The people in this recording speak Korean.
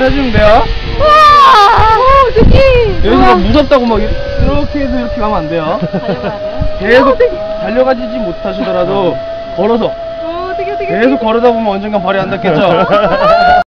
따지면 돼요. 우와! 어떡해! 여기서 무섭다고 막 이렇게 해서 이렇게 가면 안 돼요. 달려가야 돼요? 계속 어, 달려가지지 못하시더라도 걸어서 오, 어떡해, 어떡해. 계속 걸어다 보면 언젠간 발이 안 닿겠죠.